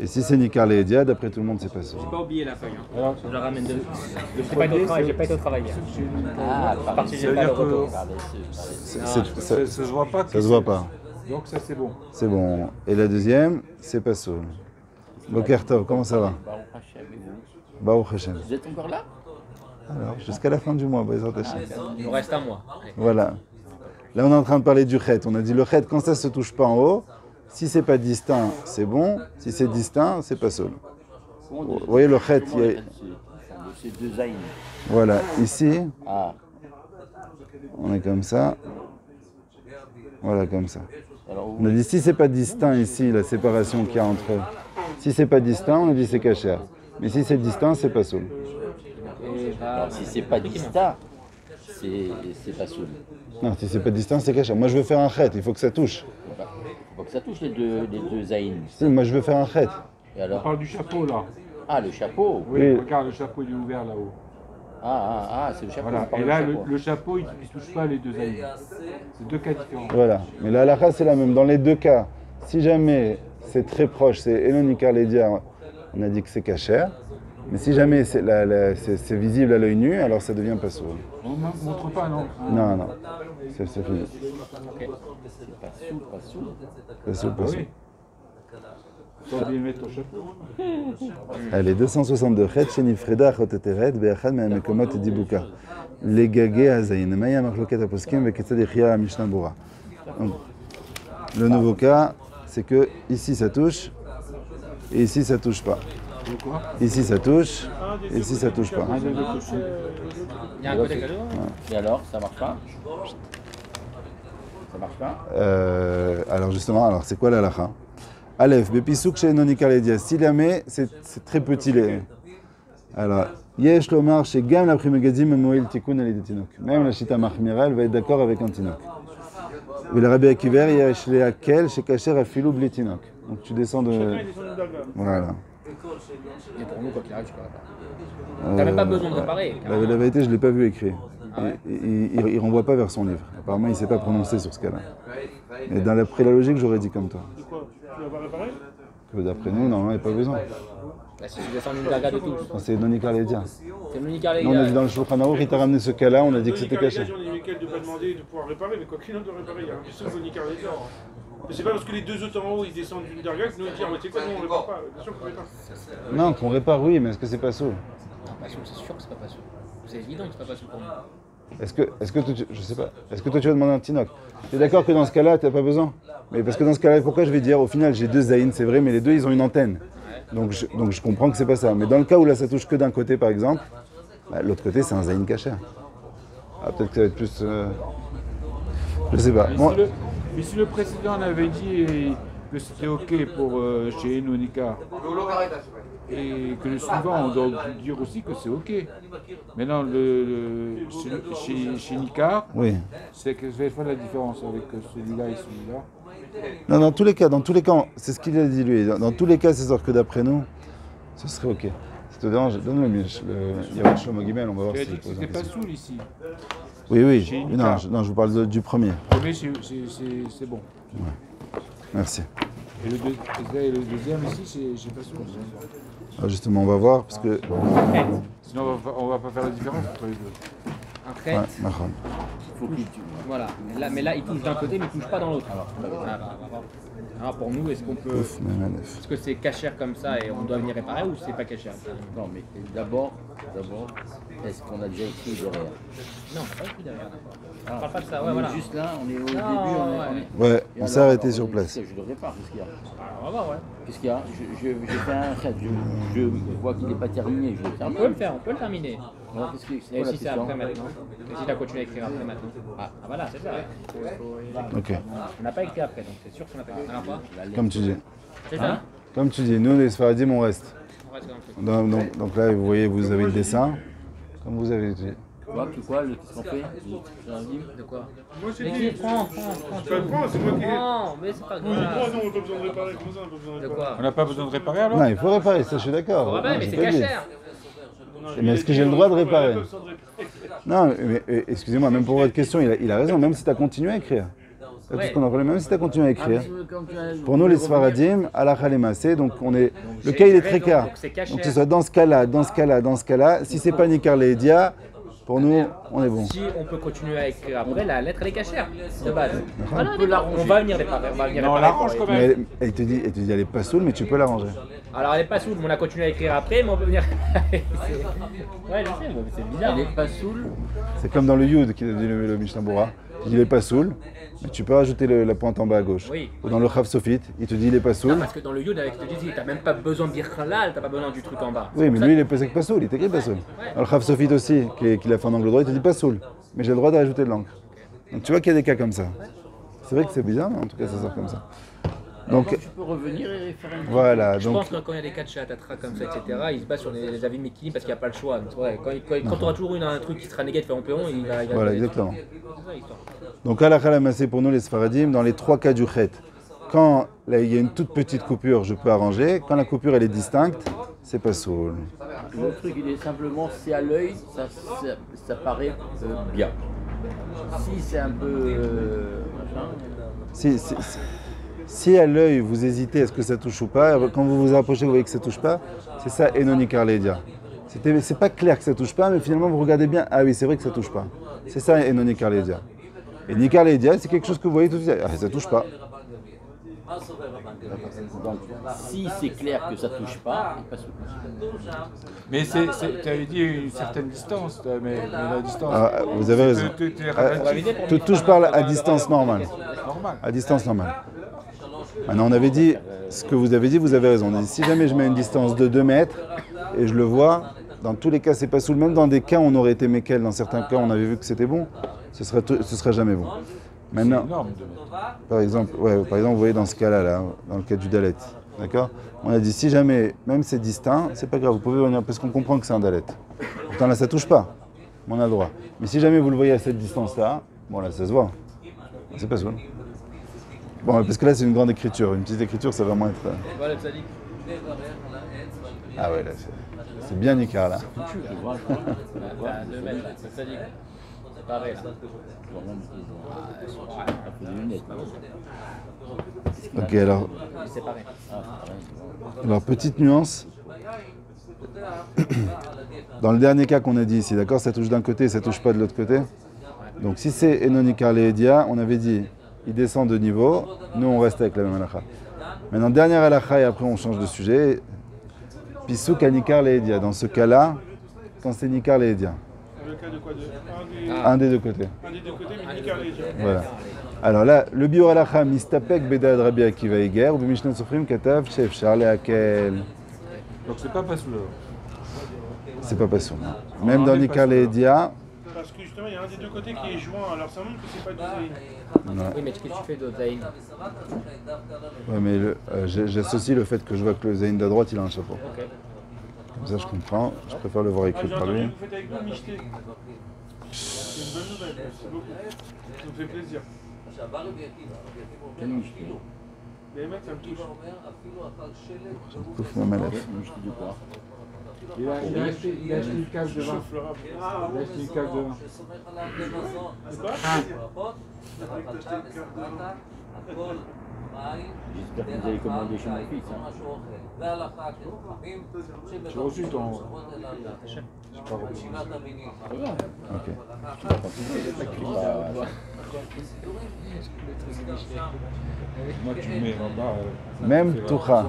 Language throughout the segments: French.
Et si c'est Nikar Leedia, d'après tout le monde, c'est pas ça. J'ai pas oublié la feuille. hein. Alors, Je la ramène de. J'ai pas pas été au travail hier. Ah, Je suis par parti, Ça j'ai pas le que- retour. Ah. ça, se voit pas. que ça se voit pas. Donc ça c'est bon. C'est bon. Et la deuxième, c'est pas ça. Boker Tov, comment ça va? Baruch Hashem, et vous? Baruch Hashem. Vous êtes encore là? Alors, jusqu'à la fin du mois, Bezrat Hashem. Il nous reste un mois. Voilà. Là, on est en train de parler du chet. On a dit le chet, quand ça se touche pas en haut, si c'est pas distinct, c'est bon. Si c'est distinct, c'est pas seul. Vous voyez le chet, il y a-. Voilà, ici, on est comme ça. Voilà, comme ça. On a dit si c'est pas distinct ici, la séparation qu'il y a entre eux. Si c'est pas distinct, on a dit c'est cachère. Mais si c'est distinct, c'est pas soul. Alors, si c'est pas distinct, c'est c'est pas soul. Non, si c'est pas distinct, c'est cachère. Moi, je veux faire un chet, il faut que ça touche. Ça touche les deux, les deux zaïns. Si, moi, je veux faire un chet. Et On parle du chapeau là. Ah, le chapeau Oui, Oui. regarde, le chapeau il est ouvert là-haut. Ah, ah, ah, c'est le chapeau. Voilà. Et là, le, chapeau. le chapeau, il ne touche pas les deux zaïns. C'est deux cas différents. Voilà. Mais la halakha, c'est la même. Dans les deux cas, si jamais c'est très proche, c'est Elonikar Ledia, on a dit que c'est cachère. Mais si jamais c'est la- la- c'est- c'est visible à l'œil nu, alors ça devient pas soul. On ne montre pas, non Non, non. C'est c'est fini. C'est pas soul, pas soul. Pas soul, pas Ah chapeau. Allez, 262. Chet shenifreda choteteret be'achad me'amekomot dibuka. Legage hazayin. Maya machloket aposkim ve'ketzad yechia mishnah bura. Donc, Le nouveau cas, c'est que ici ça touche et ici ça touche pas. Ici ça touche ici ça touche pas. Un des deux côtés. Il y a un côté cadeau Et alors, ça marche pas? Ça marche pas? Euh, alors justement, alors c'est quoi la lacha Aleph, bepisuk she'eno nikar ledia. Si jamais c'est c'est très petit les. Alors, yesh lomar shegam la primegadim moel tikun al tinok. Même la chita mahmira, elle va être d'accord avec un tinok. Et le rabbi Akiver, yesh leakel shekacher afilu bli tinok. Donc tu descends de. Voilà. Et pour nous, quoi qu'il arrive, tu peux pas. Euh, T'as même pas besoin de réparer. La, la vérité, je ne l'ai pas vu écrit. Il- il, il, il renvoie pas vers son livre. Apparemment, il ne s'est pas prononcé sur ce cas-là. Mais dans la logique, j'aurais dit comme toi. Que d'après nous, normalement, il n'y a pas besoin. Bah, tu darga de tous. Quand c'est non Lédia. C'est on a dit dans le Shulchan Aruch, il t'a ramené ce cas-là, on a dit que c'était caché. On dit Michael de pas demander de pouvoir réparer, mais quoi qu'il en de réparer, il y a un question de Nicar Mais c'est pas parce que les deux autres en haut ils descendent d'une darga que nous on dit ah mais c'est quoi nous on répare pas. Bien sûr qu'on répare. Non, qu'on répare, oui, mais est-ce que c'est pas saut Non, pas sûr, c'est sûr que c'est pas pas sûr. C'est évident que c'est pas pas sûr pour nous. Est-ce que, est-ce que toi, tu- je sais pas, est-ce que toi tu vas demander un Tinoc Tu es d'accord que dans ce cas-là, tu n'as pas besoin? Mais parce que dans ce cas-là, pourquoi je vais dire, au final, j'ai deux Zayn, c'est vrai, mais les deux, ils ont une antenne. Donc je, donc je comprends que c'est pas ça. Mais dans le cas où là, ça touche que d'un côté, par exemple, bah, l'autre côté, c'est un Zayn caché. Ah, peut-être que ça va être plus. euh, Je sais pas. Mais si le précédent en avait dit que c'était OK pour euh, chez Enonika, et que le suivant, on doit dire aussi que c'est OK. Maintenant, le, le- chez, chez, chez Nika, Oui. c'est que ça fait la différence avec celui-là et celui-là. Non, dans tous les cas, dans tous les cas, c'est ce qu'il a dit lui. Dans, dans tous les cas, c'est sûr que d'après nous, ce serait ok. Si te dérange, donne le. Le Yahweh Shlomo Gimel, on va voir si dit je que pas saoul ici. Oui, oui. Chez Non, je, non, je vous parle de- du premier. Mais c'est- c'est- bon. Merci. Et le, deux- et le deuxième ici, c'est c'est pas saoul. Alors justement, on va voir parce que. Sinon, on va, va pas faire la différence entre les deux. Un trait, Ouais, Mahon. faut qu'il tue. voilà. Mais là, mais là, il touche d'un côté, mais il touche pas dans l'autre. Alors pour nous, est-ce qu'on peut. Est-ce que c'est cachère comme ça et on doit venir réparer ou c'est pas cachère? Non, mais d'abord, d'abord, est-ce qu'on a déjà écrit derrière Non, on n'a pas écrit derrière. Ah, On parle pas de ça, on ouais, est voilà. Juste là, on est au Non, début, on est. on ouais. est- Ouais, Et on s'est arrêté sur place. Je le répare, qu'est-ce qu'il y a Alors, on va voir, ouais. Qu'est-ce qu'il y a je, je, J'ai fait un trait, je, je vois qu'il n'est pas terminé, je le On peut le faire, on peut le terminer. Alors, qu'est-ce que- c'est Et la si c'est après maintenant Et si tu as continué à écrire après maintenant Ah, ah, voilà, c'est ça. Ok, On n'a pas écrit après, donc c'est sûr qu'on n'a pas écrit. Alors quoi La lettre. comme tu dis. C'est ça Comme tu dis, nous les Sfaradim, on reste. Donc, donc- donc là, vous voyez, vous avez le dessin. Comme vous avez dit. Quoi, que quoi, le- qu'est-ce qu'on fait Le- un livre De quoi Moi j'ai Mais dit. qui prend, prends, prends. Je le prends, c'est moi qui. Non, mais c'est pas grave. non, on n'a pas besoin de réparer, comment ça on n'a pas besoin de De réparer quoi On n'a pas besoin de réparer alors Non, il faut réparer, ça je suis d'accord. Non, mais c'est cachère. Mais il est-ce que j'ai le droit de réparer de. Non, mais, mais, excusez-moi, même pour votre question, il a, il a raison, même si tu as continué à écrire. C'est tout Ouais. ce qu'on a même si tu as continué à Ah, écrire. as- Pour nous, les Sfaradim, Allah Khalemassé, donc on est. Le cas, il est très clair. donc c'est caché. Donc que ce soit dans ce cas-là, dans ce cas-là, dans ce cas-là, si c'est pas Nikar Ledia, pour nous, on est bon. Si on peut continuer à écrire après, la lettre elle est cachère de base. L'arranger. on va venir réparer. On va venir Non, on l'arrange quand les- Mais même. elle, elle te dit, elle te dit, elle est pas saoule, mais tu peux l'arranger. Alors elle est pas saoule, mais on a continué à écrire après, mais on peut venir. Ouais, je sais, mais c'est bizarre. Elle est pas saoule. C'est comme dans le Yud qui dit le, le Mishnah. Il est pas saoul, mais tu peux rajouter le- la pointe en bas à gauche. Oui. Ou dans le Chav Sofit, il te dit il est pas Non, saoul. parce que dans le Yud, avec je dis, t'as même pas besoin de dire halal, t'as pas besoin du truc en bas. Oui, mais lui il est pas, saoul, il t'écrit pas saoul. Dans le Chav Sofit aussi, qui qu'il a fait en angle droit, il te dit pas saoul. Mais j'ai le droit de rajouter de l'encre. Donc tu vois qu'il y a des cas comme ça. C'est vrai que c'est bizarre, mais en tout cas ça sort comme ça. Donc, tu peux revenir et faire un voilà, Je donc pense que quand il y a des cas de chatatra comme ça, etc., il se base sur les, les avis de Mekini parce qu'il n'y a pas le choix. Donc, ouais, quand quand, quand tu auras toujours une, un truc qui sera négatif en péon, il va. il va- Voilà, exactement. C'est. Donc à la Khalamassé pour nous les Sfaradim, dans les trois cas du Chet, quand là, il y a une toute petite coupure, je peux arranger. Quand la coupure elle est distincte, c'est pas saoul. Le truc, il est simplement, c'est à l'œil, ça, ça, ça paraît euh, bien. Si c'est un peu. euh, machin, Si, si, si- si à l'œil vous hésitez, est-ce que ça touche ou pas, quand vous vous approchez, vous voyez que ça touche pas, c'est ça Enoni Carledia. C'était- C'est pas clair que ça touche pas, mais finalement vous regardez bien, ah oui, c'est vrai que ça touche pas. C'est ça Enoni Carledia. Et Nicarledia, c'est quelque chose que vous voyez tout de suite, ah, ça touche pas. donc, si c'est clair que ça touche pas, il passe Mais c'est, tu avais dit une certaine distance, toi, mais, mais la distance. Ah, vous avez raison. Tout- tout est Ah, relatif, Tout touche par la- à distance normale. normal. À distance normale. Maintenant, on avait dit, ce que vous avez dit, vous avez raison. On a dit, si jamais je mets une distance de 2 mètres et je le vois, dans tous les cas, c'est pas sous le même. Dans des cas, on aurait été méquel. Dans certains cas, on avait vu que c'était bon. Ce serait, tout- ce serait jamais bon. Maintenant, énorme par exemple, ouais, par exemple, vous voyez dans ce cas-là, là, dans le cas du dalet, d'accord? On a dit, si jamais, même c'est distinct, c'est pas grave, vous pouvez venir, parce qu'on comprend que c'est un dalet. Pourtant là, ça touche pas, on a le droit. Mais si jamais vous le voyez à cette distance-là, bon là, ça se voit. C'est pas saoul. Bon, parce que là, c'est une grande écriture. Une petite écriture, ça va vraiment être. euh. Ah ouais, là, c'est- bien Nicard, là. Ok, alors, alors, petite nuance. Dans le dernier cas qu'on a dit ici, d'accord, ça touche d'un côté, ça touche pas de l'autre côté. Donc si c'est Enonikar Leedia, on avait dit, il descend de niveau, nous on reste avec la même halakha. Maintenant, dernière halakha et après on change de sujet. Pissouk à Nikar Leedia. Dans ce cas-là, quand c'est Nikar Leedia, Le cas de quoi de, un, des, deux côtés. un des deux côtés, mais Nicar déjà. Voilà. Alors là, le bio halakha mistapek bedad Rabbi Akiva Iger, ou Mishnah Sofrim katav chef Charles Akel. Donc c'est pas pas sous l'eau. C'est pas passé. Même dans Nikar Leedia, Parce que justement, il y a un des deux côtés qui est joint, alors ça montre que c'est pas du Zayn. Oui, mais qu'est-ce que tu fais de Zayn Ouais, mais euh, j'associe le fait que je vois que le Zayn de droite, il a un chapeau. Ok. Comme ça, je comprends. Je préfère le voir Ah, écrit j'ai par lui. vous faites avec nous, Michté. C'est une bonne nouvelle, merci beaucoup. Ça me fait plaisir. Quel michté Les Il a, il a acheté, il a acheté une case de vin. Il a acheté une case de vin. C'est quoi J'espère que vous avez commandé chez mon fils. hein. J'ai reçu ton. Ok. Moi, tu mets en bas. euh, Même Toucha.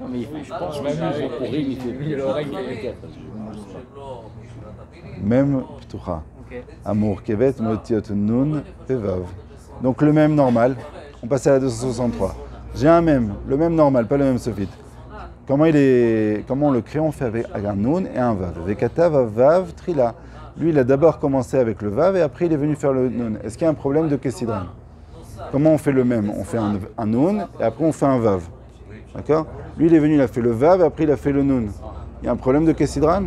Non, mais il fait- je pense que même pour rire, il fait plus l'oreille, Même Toucha. Ok. Amour Kevet, Motiot Nun, Pevav. Donc le même normal. On passe à la 263. J'ai un même, le même normal, pas le même sophite. Comment, il est, comment on le crée On fait avec un Nun et un Vav. Vav, Vav, Trila. Lui, il a d'abord commencé avec le Vav et après il est venu faire le Nun. Est-ce qu'il y a un problème de Kessidran Comment on fait le même On fait un, un Nun et après on fait un Vav. D'accord Lui, il est venu, il a fait le Vav et après il a fait le Nun. Il y a un problème de Kessidran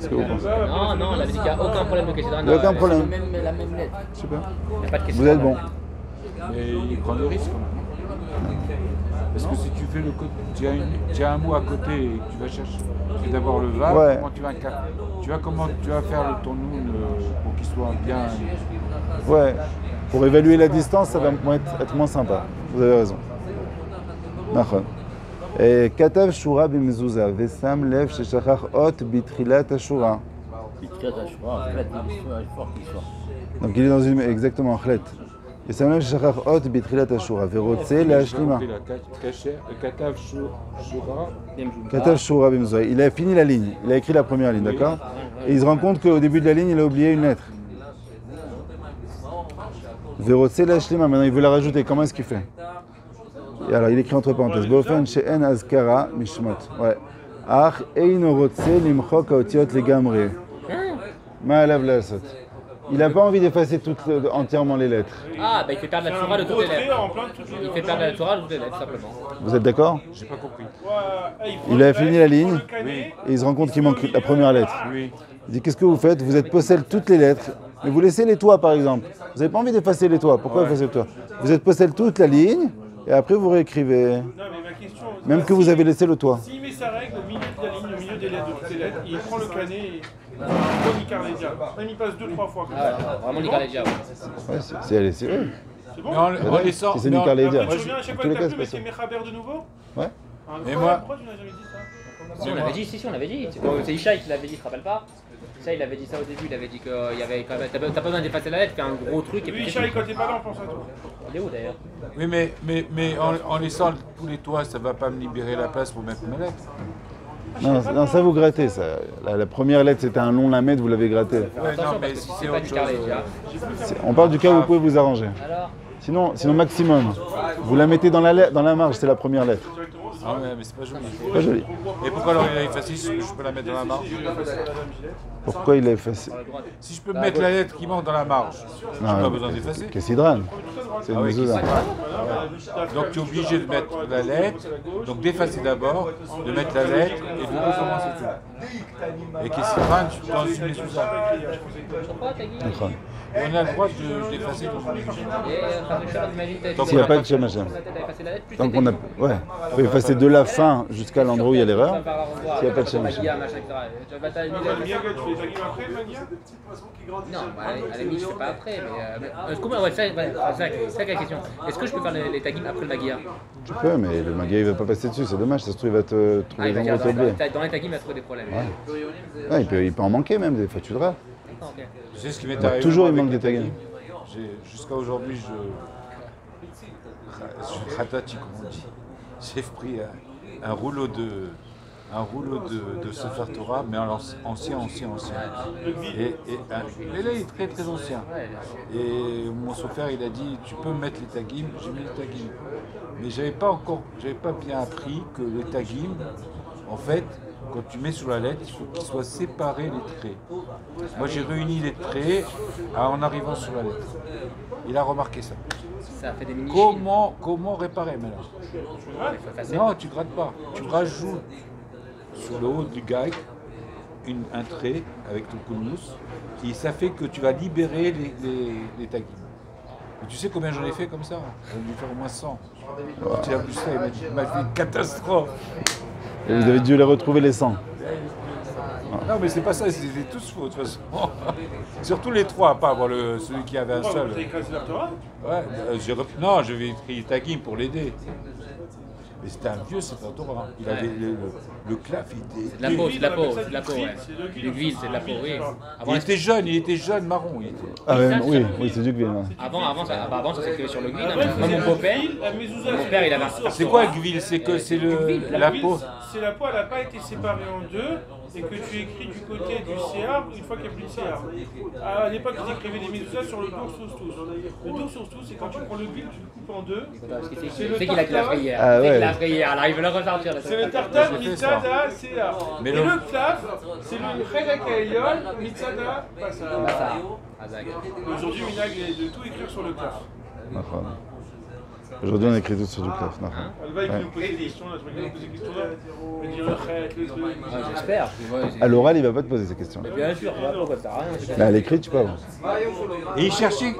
que vous pensez Non, non, on avait dit qu'il n'y a aucun problème de Kessidran. Il n'y a aucun C'est problème. même- la même lettre. Je sais pas. Il n'y a pas de Vous êtes bon. Mais il prend le risque quand même. Parce que si tu fais le côté, tu as, une- tu as un mot à côté et que tu vas chercher c'est d'abord le va, Ouais. comment tu vas, tu vas comment tu vas faire le ton noun euh, pour qu'il soit bien. Ouais. Pour évaluer la distance, ça va être moins sympa. Vous avez raison. נכון. אה, כתב שורה במזוזה ושם לב ששכח אות בתחילת השורה. בתחילת השורה, החלט לשמוע qu'il soit. Donc il est dans une... exactement, חלט. ושם לב ששכח אות בתחילת השורה ורוצה להשלימה. Katav Shura, כתב שורה במזוזה. Il a fini la ligne. Il a écrit la première ligne, d'accord Et il se rend compte qu'au début de la ligne, il a oublié une lettre. ורוצה להשלימה, maintenant il veut la rajouter. Comment est-ce qu'il fait Et alors, il écrit entre parenthèses, Bofen she'en azkara mishmot. Ouais. Ach limchok hein? Il n'a pas envie d'effacer euh, entièrement les lettres. Ah, bah il fait perdre la Torah de toutes les lettres. Il fait perdre la Torah de toutes les lettres, simplement. Vous êtes d'accord? J'ai pas compris. Il a fini la ligne et il se rend compte qu'il manque la première lettre. Il dit Qu'est-ce que vous faites? Vous êtes possède toutes les lettres, mais vous laissez les toits, par exemple. Vous n'avez pas envie d'effacer les toits. Pourquoi effacer les toits? Vous êtes possède toute la ligne, et après vous réécrivez. Non, mais ma question. Même que vous avez laissé le toit. S'il met sa règle au milieu de la ligne, au milieu des lettres, de toutes les lettres, il prend le canet et il prend Nicarlédia. Même il passe deux, trois fois. Comme Ah ouais, ça. vraiment Nicolas Dia. ouais. Ouais, c'est- allé, c'est eux. C'est bon Ouais, en laissant. si c'est Nicolas Lédia. Après, tu je- reviens à chaque fois les que t'as plus, mais c'est Mechaber de nouveau Ouais. Ah, Mais pourquoi- moi- Pourquoi tu n'as jamais dit ça Si, on l'avait dit, si, si, on l'avait dit. C'est Ishaï qui l'avait dit, tu te rappelles pas Ishaï, il avait dit ça au début, il avait dit qu'il y avait quand même. T'as pas besoin d'effacer la lettre, fais un gros truc et puis. Tout. quand t'es pas là, on pense à toi. Il est où d'ailleurs Oui, mais, mais, mais en, en laissant tous les toits, ça va pas me libérer la place pour mettre mes lettres. Non, non, ça vous grattez. Ça. La, la première lettre c'était un long lamette, vous l'avez gratté. Ouais, non, mais si c'est autre chose. On parle du cas où vous pouvez vous arranger. Sinon, sinon maximum. Vous la mettez dans la, lettre- dans la marge, c'est la première lettre. Ah ouais, mais c'est pas joli. Pas joli. Et pourquoi alors il a effacé si je peux la mettre dans la marge Pourquoi il a effacé Si je peux mettre la lettre qui manque dans la marge, j'ai Non, pas besoin d'effacer. Qu'est-ce qu'il drame C'est une Ah oui, mezouza. Donc tu es obligé de mettre la lettre, donc d'effacer d'abord, de mettre la lettre et de recommencer tout. Et qu'est-ce qui tu dans une mezouza. Pourquoi t'as dit D'accord. On a le droit de d'effacer une Tant dit- S'il n'y a pas de la plus Tant qu'on a. Ouais. Vous pouvez effacer de la fin jusqu'à l'endroit où il y a l'erreur. S'il n'y a pas de. Magia, Magia, Magia Non, bah, à la- à la limite, je fais pas après, mais. euh, mais, euh, comment, ouais, ça, ouais, c'est c'est la question. Est-ce que je peux faire les, les tagging après le Magia Tu peux, mais le maga il va pas passer dessus, c'est dommage, ça se trouve il va te Ah, trouver dans, oubliés. dans, les tagging, il va trouver des problèmes. Ouais, il, peut, il peut en manquer même des fois, tu ok. Tu sais ce qui m'est Donc, arrivé toujours, il manque des tags. tagging J'ai- Jusqu'à aujourd'hui, je. Je ratati, comme on dit. J'ai pris un, rouleau de. Un rouleau de, Torah, mais en ancien, ancien, ancien. Et, mais là, il est très, très ancien. Et mon chauffeur, il a dit Tu peux mettre les tagim J'ai mis les tagim. Mais j'avais pas encore, j'avais pas bien appris que les tagim, en fait, quand tu mets sur la lettre, il faut qu'ils soient séparés les traits. Moi, j'ai réuni les traits à- en arrivant sur la lettre. Il a remarqué ça. Ça fait des mini Comment, comment réparer maintenant effacer. Non, tu grattes pas. Tu rajoutes sur le haut du gag une- un trait avec ton coup de mousse. Et ça fait que tu vas libérer les, les. Et tu sais combien j'en ai fait comme ça? J'en ai dû faire au moins 100. Quand il a vu ça, il m'a dit il m'a fait une catastrophe. Et vous avez dû les retrouver les 100. Non, mais c'est pas ça, c'était tous faux de toute façon. Surtout les trois, pas avoir le, celui qui avait un seul. Vous avez écrasé la Torah Ouais, euh, j'ai rep- non, je vais écrire Tagim pour l'aider. Mais c'était un vieux Sefer Torah. Il avait le, le, le claf, il était. C'est de la peau, c'est de la peau, c'est de la peau, ouais. c'est le gris, Du gris, c'est de la c'est peau, un oui. Avant, Il était jeune, il était jeune marron. Il était. Ah ouais, oui, oui, c'est du gvin. ouais. avant, avant, ça, ah bah, avant, ça s'écrivait sur le Moi, c'est mon beau-père, mon c'est père, le il avait un- source. C'est quoi Gvil C'est que c'est le Gvil, la Gvil, peau? C'est la peau, elle n'a pas été séparée en deux et que tu écris du côté du CR une fois qu'il n'y a plus de CR. À l'époque, ils écrivaient des mezuzahs sur le dour source tous. Le dour source tous, c'est quand tu prends le gvil, tu le coupes en deux. c'est qu'il a fait hier. Ah C'est qu'il a hier. Alors, il veut le ressortir. là. C'est le tartare, mitzada, CR. Mais Et le- claf, c'est le aelion, mitzada, ça. passar. Ah, Zach. Aujourd'hui, Minag est de tout écrire sur le claf. Aujourd'hui, on écrit tout sur du. Ouais, J'espère. À l'oral, il va pas te poser ces questions. Bien sûr, à à l'écrit, tu peux avoir. Et il cherchait.